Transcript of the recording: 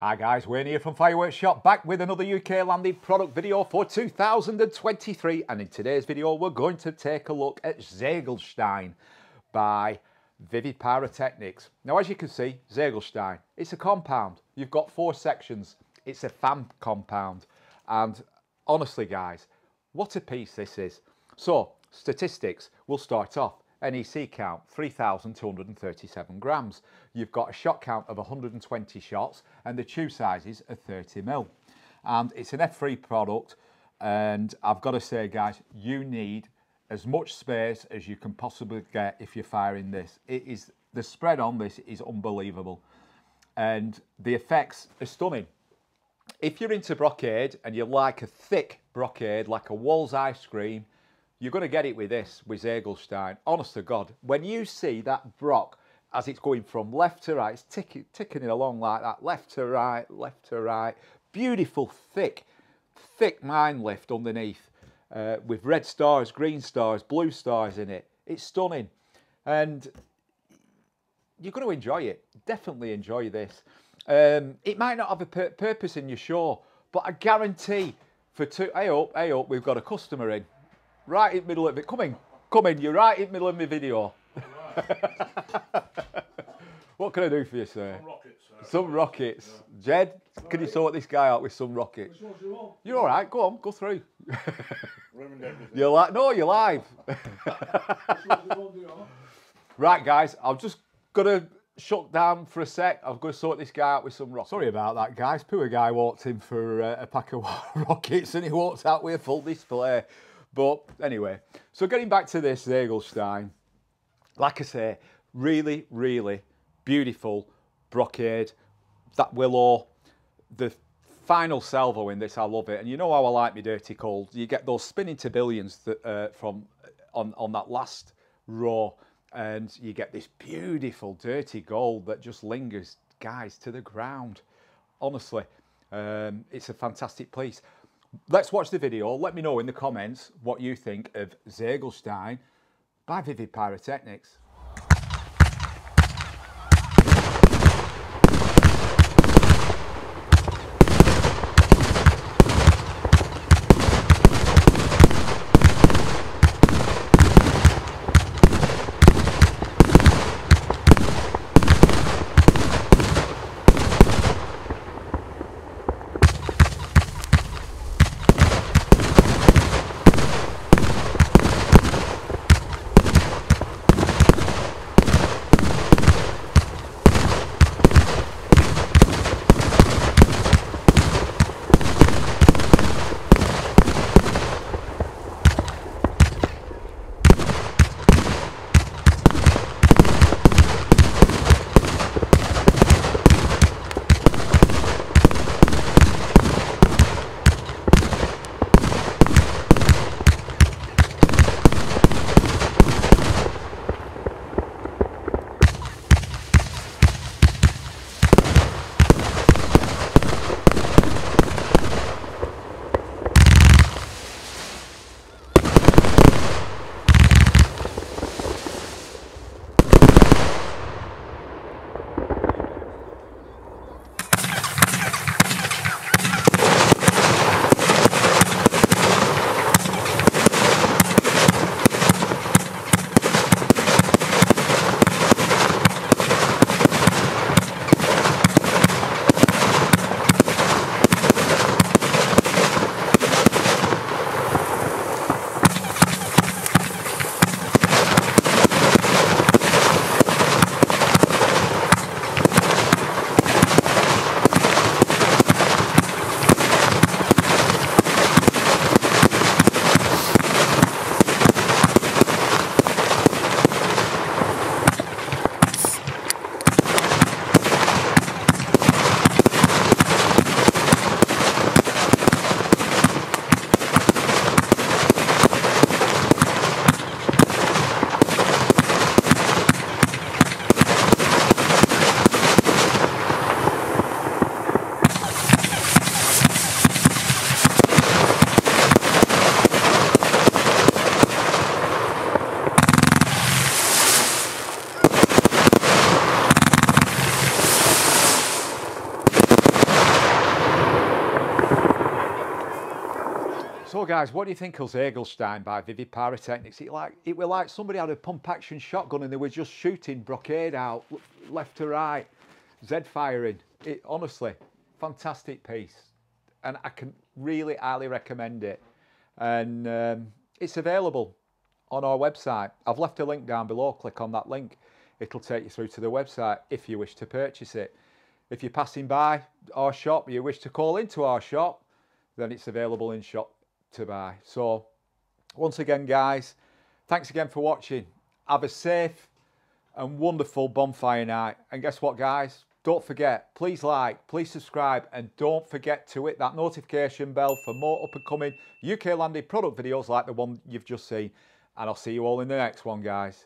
Hi guys, Wayne here from Fireworks Shop, back with another UK landed product video for 2023 and in today's video we're going to take a look at Ziegelstein by Vivid Pyrotechnics. Now as you can see, Ziegelstein, it's a compound. You've got four sections. It's a fan compound and honestly guys, what a piece this is. So statistics, we'll start off. NEC count 3,237 grams. You've got a shot count of 120 shots and the tube sizes are 30 mil. And it's an F3 product and I've got to say guys, you need as much space as you can possibly get if you're firing this. It is The spread on this is unbelievable and the effects are stunning. If you're into brocade and you like a thick brocade like a Wall's ice cream, you're going to get it with this, with Ziegelstein. Honest to God, when you see that Brock as it's going from left to right, it's ticking, ticking it along like that, left to right, left to right. Beautiful, thick, thick mine lift underneath uh, with red stars, green stars, blue stars in it. It's stunning. And you're going to enjoy it. Definitely enjoy this. Um, it might not have a pur purpose in your show, but I guarantee for two, hey up, hey up, we've got a customer in. Right in the middle of it. Come in. Come in. You're right in the middle of my video. what can I do for you, sir? Some rockets. Uh, Some rockets. Jed, can you sort this guy out with some rockets? You? You're all right. Go on. Go through. You're like, no, you're live. Which ones do you want, do you want? right, guys. I'm just gonna shut down for a sec. I'm gonna sort this guy out with some rockets. Sorry about that, guys. Poor guy walked in for uh, a pack of rockets and he walked out with a full display. But anyway, so getting back to this Ziegelstein, like I say, really, really beautiful brocade. That willow, the final salvo in this, I love it. And you know how I like me dirty gold. You get those spinning tourbillons that, uh, from on on that last row, and you get this beautiful dirty gold that just lingers, guys, to the ground. Honestly, um, it's a fantastic piece. Let's watch the video. Let me know in the comments what you think of Ziegelstein by Vivid Pyrotechnics. So guys, what do you think of Ziegelstein by Vivid Pyrotechnics? It like it were like somebody had a pump action shotgun and they were just shooting brocade out left to right, Z firing. It honestly, fantastic piece, and I can really highly recommend it. And um, it's available on our website. I've left a link down below. Click on that link. It'll take you through to the website if you wish to purchase it. If you're passing by our shop, you wish to call into our shop, then it's available in shop to buy. So once again, guys, thanks again for watching. Have a safe and wonderful bonfire night. And guess what, guys? Don't forget, please like, please subscribe, and don't forget to hit that notification bell for more up and coming UK landed product videos like the one you've just seen. And I'll see you all in the next one, guys.